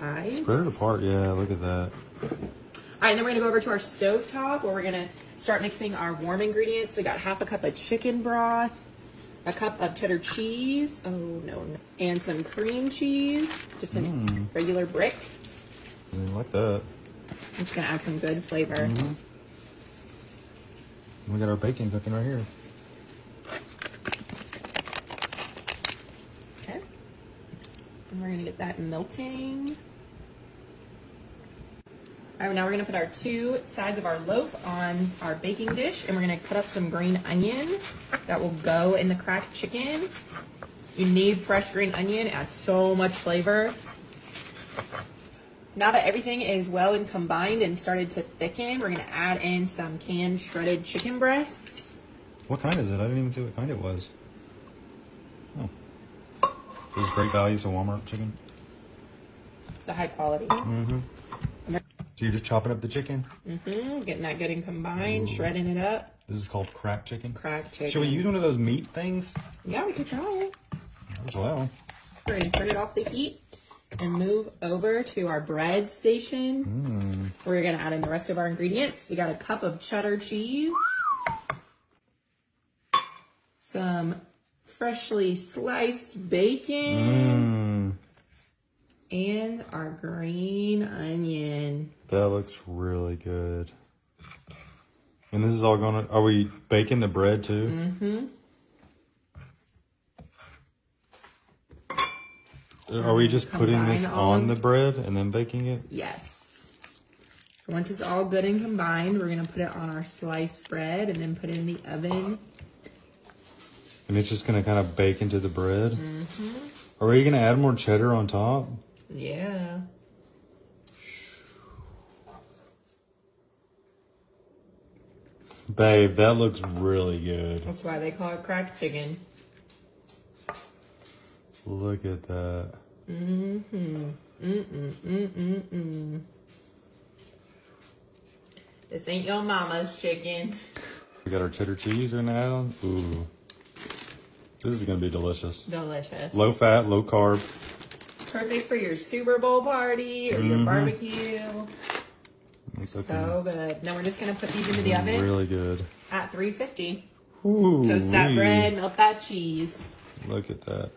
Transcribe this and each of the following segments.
sides. Spread it apart. Yeah, look at that. All right, and then we're gonna go over to our stove top where we're gonna start mixing our warm ingredients. We got half a cup of chicken broth, a cup of cheddar cheese. Oh no, no. and some cream cheese, just a Mm. regular brick. I like that. It's gonna add some good flavor. We got our bacon cooking right here. Okay. And we're gonna get that melting. All right, now we're gonna put our two sides of our loaf on our baking dish and we're gonna cut up some green onion that will go in the cracked chicken. You need fresh green onion, it adds so much flavor. Now that everything is well and combined and started to thicken, we're gonna add in some canned shredded chicken breasts. What kind is it? I didn't even see what kind it was. This is great value, so Walmart chicken. The high quality. Mm-hmm. So you're just chopping up the chicken? Mm-hmm. Getting that good and combined, shredding it up. This is called crack chicken. Crack chicken. Should we use one of those meat things Yeah, we could try it. as well? We're gonna turn it off the heat and move over to our bread station. We're gonna add in the rest of our ingredients. We got a cup of cheddar cheese, some freshly sliced bacon, and our green onion. That looks really good. And this is all gonna, are we baking the bread too? Mm-hmm. Are we just putting this on the bread and then baking it? Yes. So once it's all good and combined, we're gonna put it on our sliced bread and then put it in the oven. And it's just gonna kind of bake into the bread? Are we gonna add more cheddar on top? Yeah. Babe, that looks really good. That's why they call it cracked chicken. Look at that. Mm-hmm. Mm-mm, mm-mm, mm. This ain't your mama's chicken. We got our cheddar cheese add on. Ooh. This is gonna be delicious. Delicious. Low fat, low carb. Perfect for your Super Bowl party or your Mhm. barbecue. It's So good. Now we're just gonna put these into the oven Really good. at 350. Ooh. Toast that bread, melt that cheese. Look at that.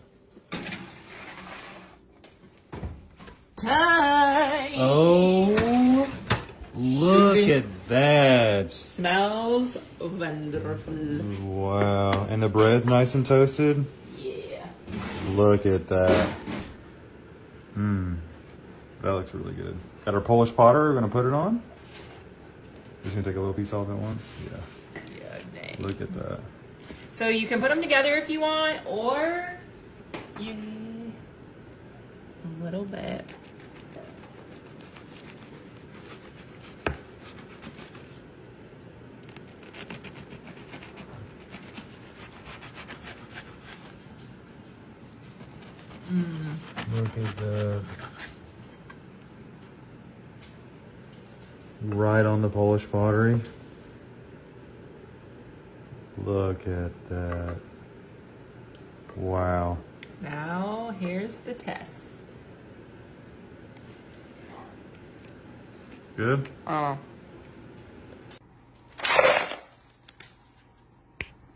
Time. Oh, look at that. Smells wonderful. Wow. And the bread's nice and toasted. Yeah. Look at that. Mmm. That looks really good. Got our Polish pottery. We're going to put it on. Just going to take a little piece off at once. Yeah. Yeah, dang. Look at that. So you can put them together if you want, or you a little bit. Look at that. Right on the Polish pottery. Look at that. Wow. Now here's the test. Good? Oh,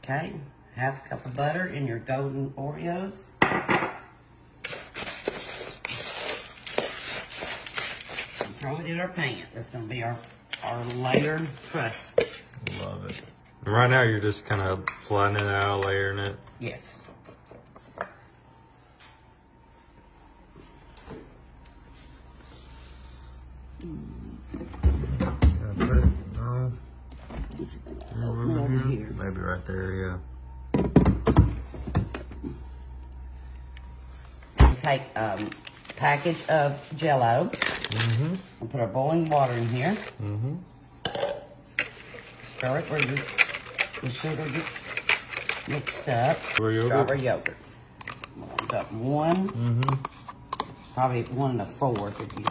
Okay, half a cup of butter in your golden Oreos. Throw it in our pan. That's gonna be our, our layered crust. Love it. Right now you're just kind of flattening it out, layering it. Yes. Put it, Over here. maybe right there, yeah. Take um, package of Jello. Mm-hmm. We'll put our boiling water in here. Mm-hmm. Stir it where you, the sugar gets mixed up. Strawberry yogurt? Strawberry yogurt. We've got one, Mm-hmm. probably one and a fourth if you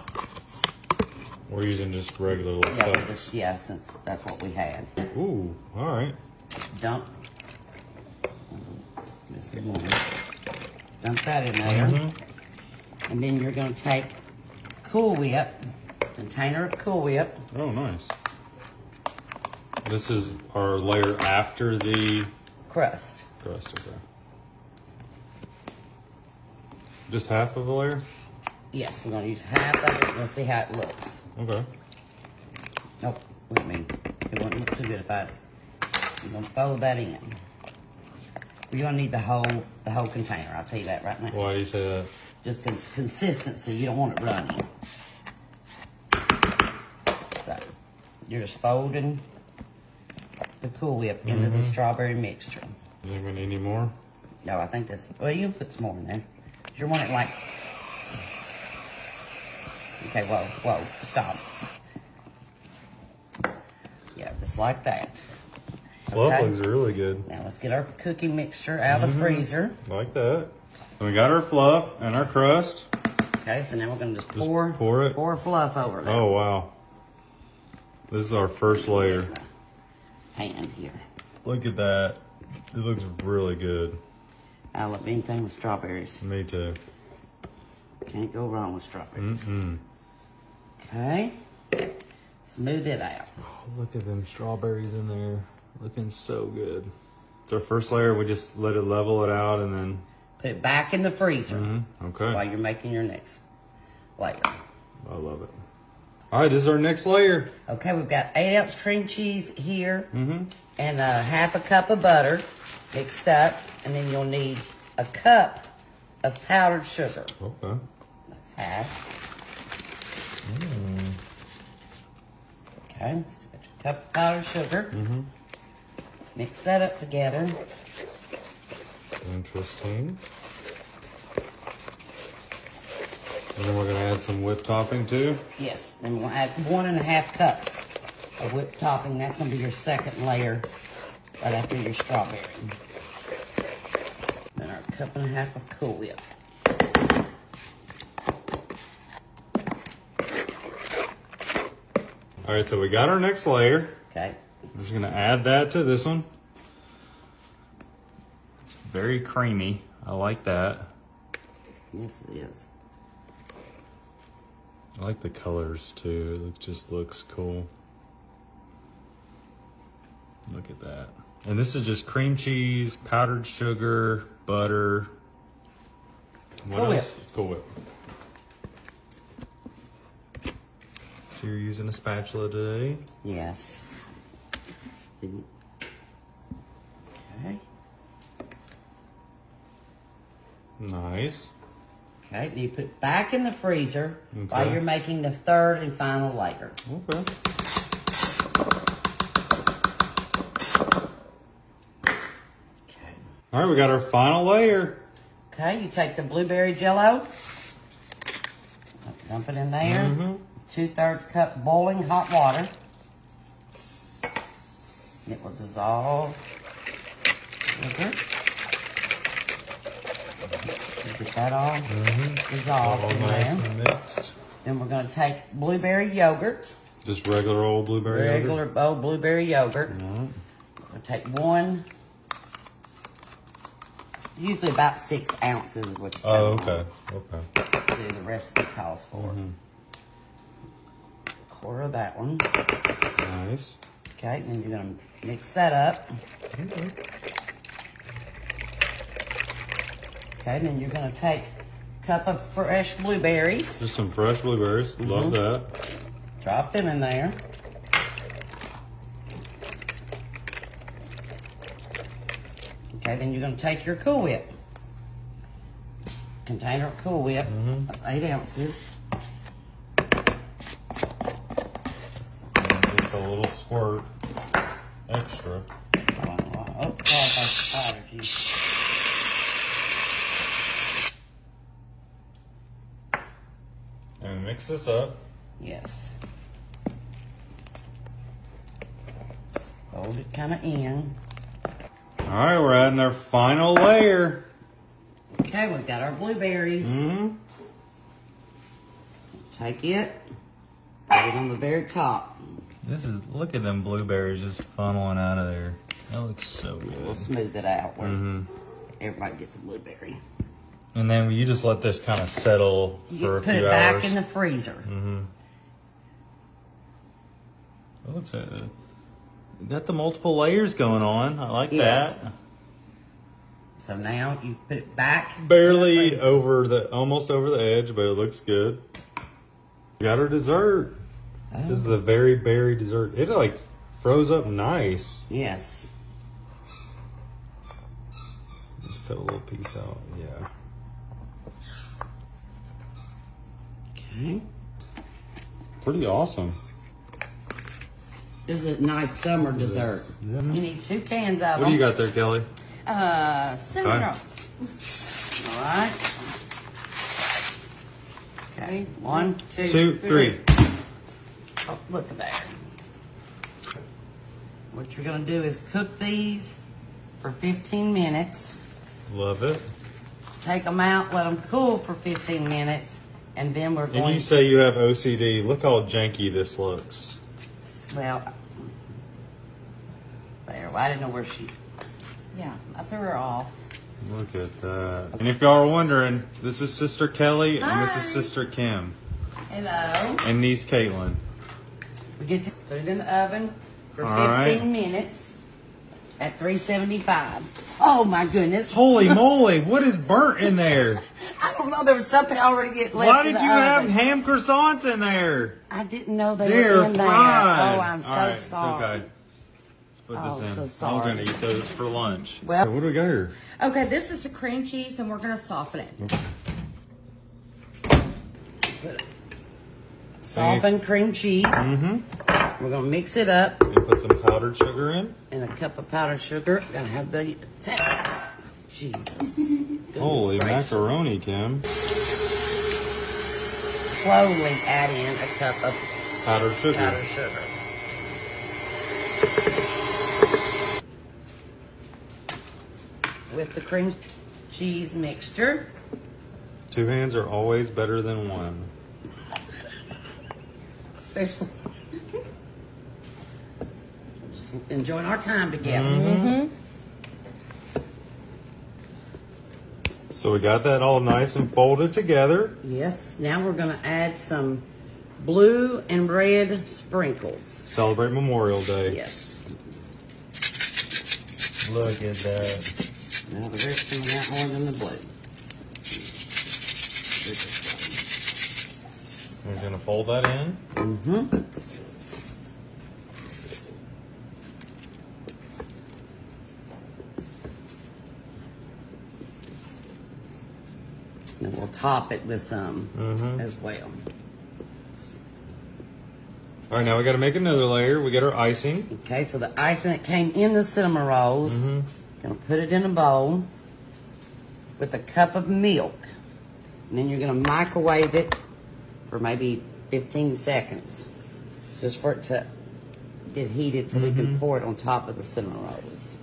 We're using just regular little Yeah, cups. just, yeah, since that's what we had. Ooh, all right. Dump. This one. Dump that in there. Mhm. And then you're gonna take Cool Whip, container of Cool Whip. Oh, nice. This is our layer after the crust. crust. Okay. Just half of a layer? Yes, we're gonna use half of it. We'll see how it looks. Okay. Nope, wait a minute. It wouldn't look too good if I, I'm gonna fold that in. We're gonna need the whole, the whole container, I'll tell you that right now. Why do you say that? Just cons- consistency, you don't want it runny. So, you're just folding the Cool Whip into the mm-hmm. strawberry mixture. Is we need any more? No, I think that's, well, you can put some more in there. You want it like, okay, whoa, whoa, stop. Yeah, just like that. Okay. looks really good. Now let's get our cookie mixture out of the mm-hmm. freezer. Like that. So we got our fluff and our crust. Okay, so now we're gonna just pour, pour it? pour fluff over there. Oh, wow. This is our first layer. Hand here. Look at that. It looks really good. I love anything with strawberries. Me too. Can't go wrong with strawberries. Mm-mm. Okay, smooth it out. Oh, look at them strawberries in there. Looking so good. It's our first layer. We just let it level it out and then. Put it back in the freezer Mm-hmm. Okay. while you're making your next layer. I love it. All right, this is our next layer. Okay, we've got eight ounce cream cheese here Mm-hmm. and a half a cup of butter mixed up, and then you'll need a cup of powdered sugar. Okay. That's half. Okay, so a cup of powdered sugar. Mm-hmm. Mix that up together. Interesting. And then we're gonna add some whipped topping too. Yes, and we'll add one and a half cups of whipped topping. That's gonna be your second layer right after your strawberry. Then our cup and a half of Cool Whip. All right, so we got our next layer. Okay, I'm just gonna add that to this one. Very creamy. I like that. yes it is. I like the colors too. It just looks cool. Look at that. And this is just cream cheese, powdered sugar, butter. What Cool Whip. else? Cool Whip. So you're using a spatula today? Yes. Nice. Okay, you put back in the freezer while you're making the third and final layer. Okay. Okay. All right, we got our final layer. Okay, you take the blueberry jello, dump it in there, Mm-hmm. two thirds cup boiling hot water. It will dissolve. Sugar. Get that all dissolved Mm-hmm. All in nice there. and mixed. Then we're going to take blueberry yogurt, Just regular old blueberry regular yogurt. old blueberry yogurt. Mhm. We'll take one, usually about six ounces you Oh, okay. Okay. do the recipe calls for. Mm-hmm. Quarter of that one. Nice. Okay, And then you're gonna mix that up. Okay, then you're gonna take a cup of fresh blueberries, Just some fresh blueberries. Love Mm-hmm. that. drop them in there. Okay, then you're gonna take your Cool Whip. Container of Cool Whip, that's eight ounces. And mix this up. Yes. Fold it kind of in. All right, we're adding our final layer. Okay, we've got our blueberries. Mm-hmm. Take it, put it on the very top. This is look at them blueberries just funneling out of there. That looks so good. We'll smooth it out where Mm-hmm. everybody gets a blueberry. And then you just let this kind of settle You for a few hours. put it back in the freezer. Mm-hmm. It looks uh, got the multiple layers going on. I like Yes. that. So now you put it back. in the Barely over the, almost over the edge, but it looks good. We got our dessert. This is the very berry dessert. It like froze up nice. Yes. Just cut a little piece out. Yeah. Okay. Pretty awesome. This is a nice summer dessert. Yeah. You need two cans of What them. do you got there, Kelly? Uh, cinnamon Fine. rolls. All right. Okay, one, two, Two, three. Oh, look at there. What you're gonna do is cook these for 15 minutes. Love it. Take them out, let them cool for 15 minutes, and then we're going. And going. you say you have OCD. Look how janky this looks. well, there. Well, I didn't know where she. Yeah, I threw her off. Look at that. And if y'all are wondering, this is Sister Kelly and this is Sister Kim Hello. and niece Caitlin. We get to put it in the oven for All 15 right. minutes at 375. Oh my goodness. Holy moly, what is burnt in there? I don't know. There was something already get left Why in did the you have ham croissants in there? I didn't know they They're were in there. fried. Oh, I'm so All right, sorry. It's okay. Let's put Oh, this in. so I was going to eat those for lunch. Well- So what do we got here? Okay, this is the cream cheese, and we're gonna soften it. Soften cream cheese. Mm-hmm. We're gonna mix it up And put some powdered sugar in. And a cup of powdered sugar. Gonna have the Jesus. Holy gracious. macaroni, Kim. Slowly add in a cup of Powdered sugar. powdered sugar. With the cream cheese mixture. Two hands are always better than one. Especially. Just enjoying our time together. Mm-hmm. So we got that all nice and folded together. Yes. Now we're gonna add some blue and red sprinkles. Celebrate Memorial Day. Yes. Look at that. Now the red's coming out more than the blue. We're just gonna fold that in. Mm-hmm. And we'll top it with some Mhm. as well. All right, now we got to make another layer. We got our icing. Okay, so the icing that came in the cinnamon rolls, Mhm. gonna put it in a bowl with a cup of milk. And then you're gonna microwave it for maybe 15 seconds. Just for it to get heated so we can pour it on top of the cinnamon rolls.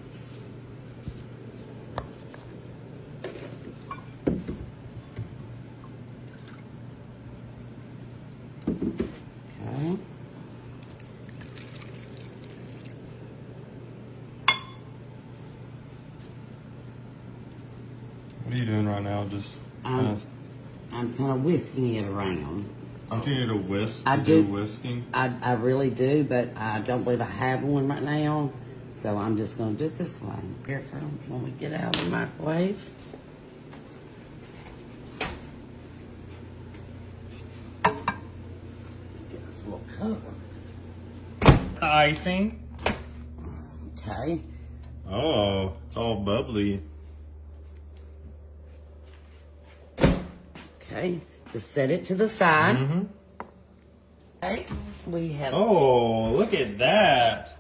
Okay. What are Just kind of. I'm kind of whisking it around. Don't you need a whisk? I to do. whisking. I, I really do, but I don't believe I have one right now. So I'm just going to do it this way. Careful when we get out of the microwave. Get us a little cover. The icing. Okay. Oh, it's all bubbly. Okay. Just set it to the side. Mm-hmm. Okay. We have. Oh, look at that.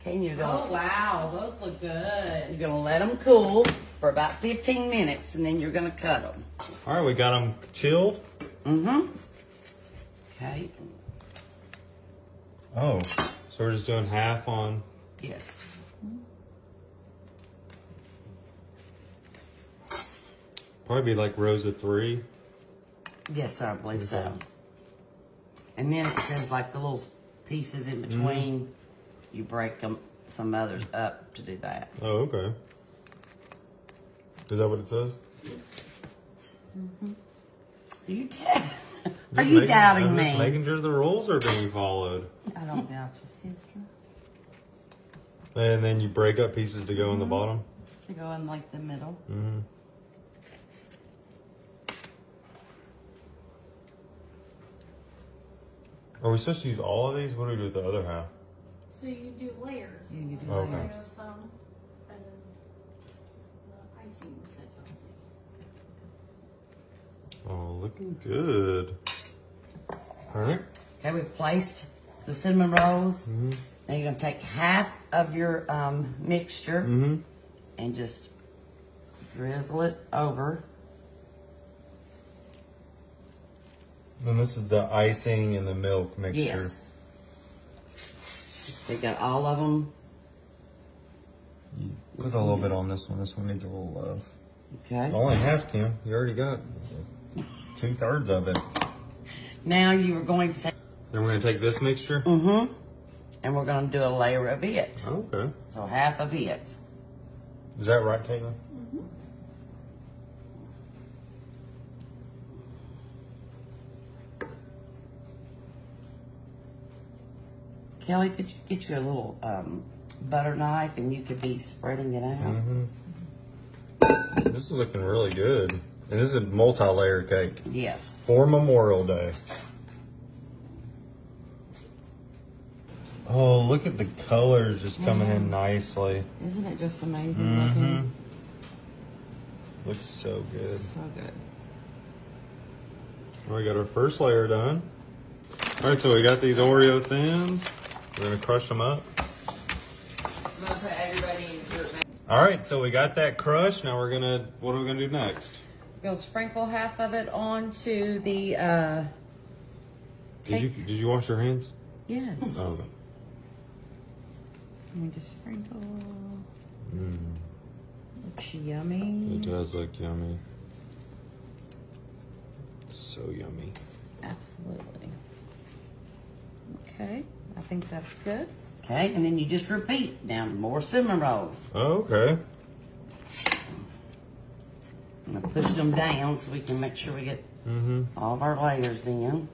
Okay, and you're Oh wow, those look good. You're gonna let them cool for about 15 minutes, and then you're gonna cut them. All right, we got them chilled. Mm-hmm. Okay. Oh, so we're just doing half on. Yes. Probably be like rows of three. Yes, sir, I believe so. And then it says like the little pieces in between, Mm-hmm. you break them some others up to do that. Oh, okay. Is that what it says? Are you, ta- are you making- doubting I'm me? Just making sure the rules are being followed. I don't doubt you, sister. And then you break up pieces to go in the bottom. To go in like the middle. Mm-hmm. Are we supposed to use all of these? What do we do with the other half? So you do layers. You can do Okay. Layers. some, and then the icing set on. Oh, looking good. All right. Okay, we've placed the cinnamon rolls. Mm-hmm. Now you're gonna take half of your um, mixture Mm-hmm. and just drizzle it over. And this is the icing and the milk mixture. Yes. They got all of them. Put a little bit on this one. This one needs a little love. Okay. Only half, Kim. You already got two thirds of it. Now you are going to take. Then we're gonna take this mixture. Mm-hmm. And we're gonna do a layer of it. Okay. So half of it. Is that right, Caitlin? Kelly, could you get you a little um, butter knife and you could be spreading it out? Mm-hmm. This is looking really good. And this is a multi-layer cake Yes. for Memorial Day. Oh, look at the colors just coming in nicely. Isn't it just amazing Mm-hmm. looking? Looks so good. So good. Well, we got our first layer done. All right, so we got these Oreo thins. We're gonna crush them up. I'm gonna put everybody in group. All right, so we got that crushed. Now we're gonna, what are we gonna do next? We'll sprinkle half of it onto the, uh, Did you did you wash your hands? yes. Oh, okay. Let me just sprinkle. Mm, Looks yummy. it does look yummy. So yummy. Absolutely. Okay, I think that's good. Okay, and then you just repeat down more cinnamon rolls. Oh, okay. I'm gonna push them down so we can make sure we get Mm-hmm. all of our layers in.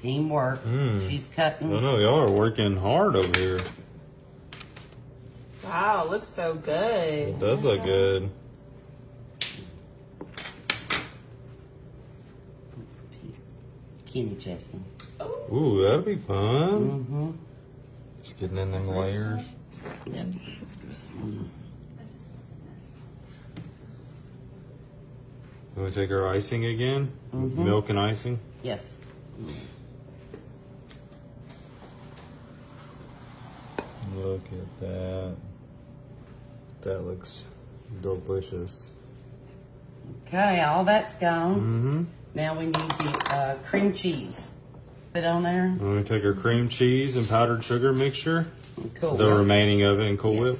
Teamwork. Mm. She's cutting. don't know. Y'all are working hard over here. Wow, looks so good. It does look good. Kenny Chesney. Ooh, that'd be fun. Mm-hmm. Just getting in them layers. Yep. We take our icing again. Milk and icing. Yes. Look at that. That looks delicious. Okay, all that's gone. Mm-hmm. Now we need the uh, cream cheese. Put on there. I'm gonna take our cream cheese and powdered sugar mixture, Cool. the remaining of it in Cool Yes. Whip.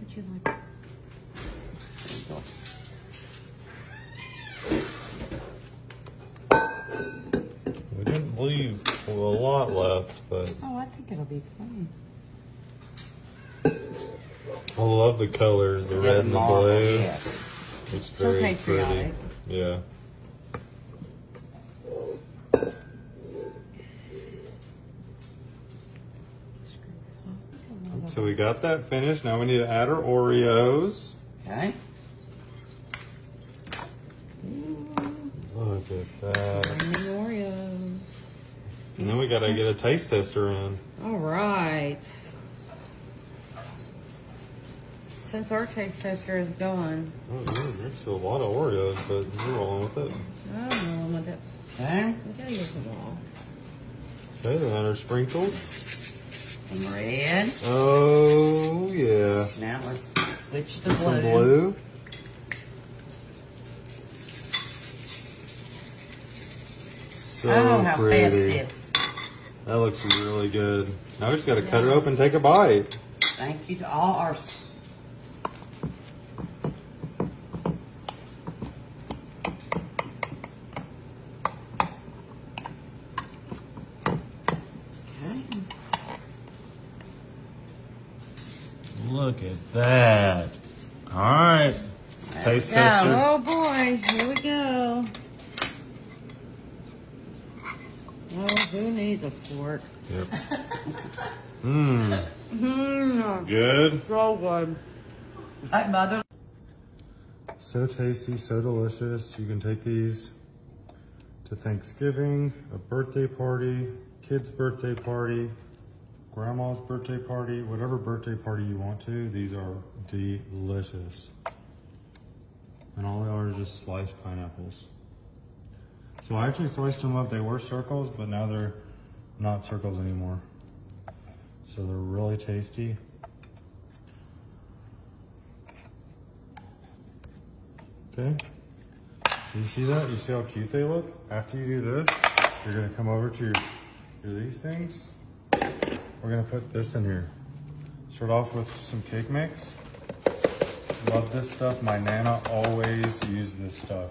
Would you like? We didn't leave a lot left, but Oh, I think it'll be fun. I love the colors, the red and the marble, blue. Yes. It's So very pretty. Yeah. So we got that finished. Now we need to add our Oreos. Okay. Look at that. Oreos. And then we gotta get a taste tester in. All right. Since our taste tester is gone, Oh, yeah, that's a lot of Oreos, but we're rolling with it. I'm rolling with it. Okay. We gotta use them all. Okay, then our sprinkles. Some red. Oh, yeah. Now let's switch to blue. Some blue. So oh, how pretty. festive. That looks really good. Now we just gotta cut it open and take a bite. Thank you to all our. Okay. Look at that. All right. Taste Yeah, tester. oh boy, here we go. Oh, who needs a fork? Yep. Mmm. Mmm, Good. so good. My mother. So tasty, so delicious. You can take these to Thanksgiving, a birthday party, kid's birthday party, grandma's birthday party, whatever birthday party you want to. These are delicious. And all they are is just sliced pineapples. So I actually sliced them up. They were circles, but now they're not circles anymore. So they're really tasty. Okay. So you see that? You see how cute they look? After you do this, you're gonna come over to your, your these things. We're gonna put this in here. Start off with some cake mix. Love this stuff. My Nana always used this stuff.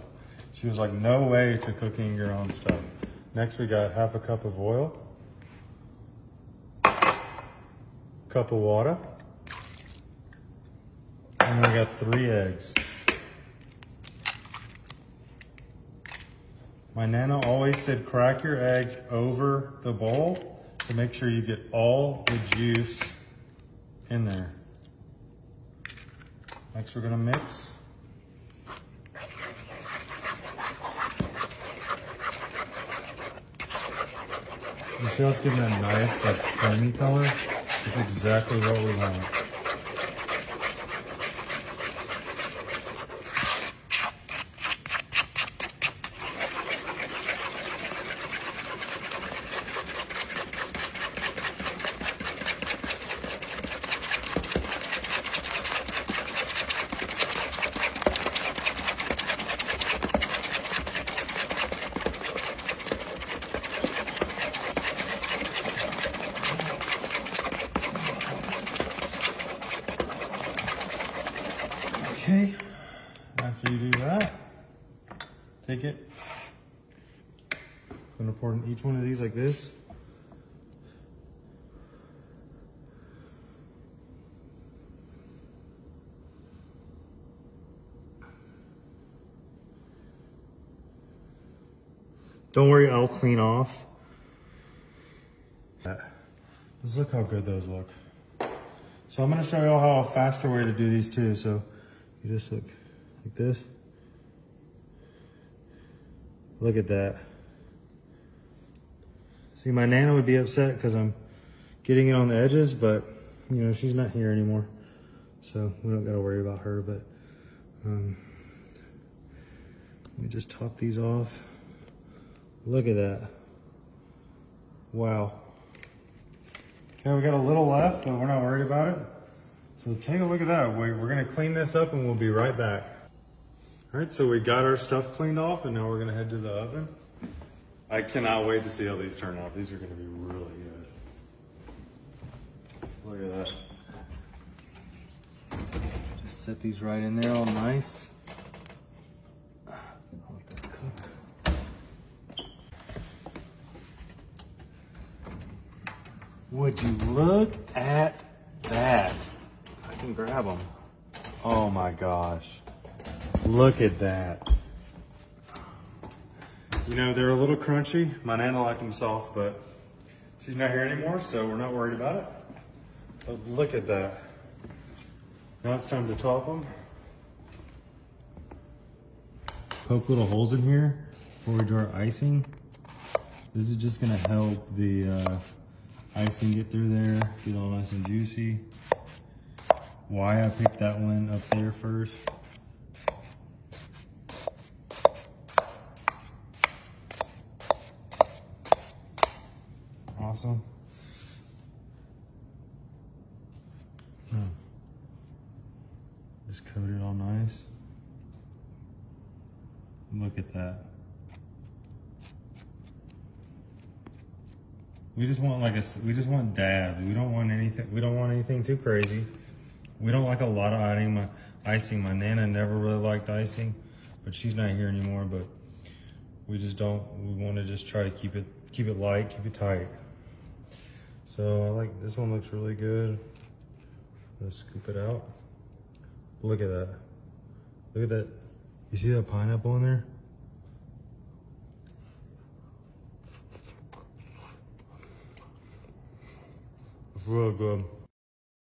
She was like, no way to cooking your own stuff. Next, we got half a cup of oil, cup of water, and then we got three eggs. My Nana always said crack your eggs over the bowl to make sure you get all the juice in there. Next we're gonna mix. You see how it's giving that nice like creamy color? It's exactly what we want. Okay, after you do that, take it. I'm gonna pour in each one of these like this. Don't worry, I'll clean off. Let's look how good those look. So I'm gonna show you all how a faster way to do these too. So you just look like this. Look at that. See, my Nana would be upset because I'm getting it on the edges, but you know, she's not here anymore. So we don't gotta worry about her, but um, let me just top these off. Look at that. Wow. Okay, we got a little left, but we're not worried about it. So take a look at that. We- We're gonna clean this up and we'll be right back. All right, so we got our stuff cleaned off and now we're gonna head to the oven. I cannot wait to see how these turn out. These are gonna be really good. Look at that. Just set these right in there all nice. Would you look at that? I can grab them. Oh my gosh. Look at that. You know, they're a little crunchy. My Nana liked them soft, but she's not here anymore, so we're not worried about it. But look at that. Now it's time to top them. Poke little holes in here before we do our icing. This is just gonna help the uh, icing get through there, get all nice and juicy. Why I picked that one up there first. Awesome. Hmm. Just coat it all nice. Look at that. We just want like a, we just want dabs. We don't want anything, we don't want anything too crazy. We don't like a lot of icing. My, icing. My Nana never really liked icing, but she's not here anymore, but we just don't, we want to just try to keep it, keep it light, keep it tight. So I like, this one looks really good. Let's scoop it out. Look at that. Look at that. You see that pineapple in there? It's real good.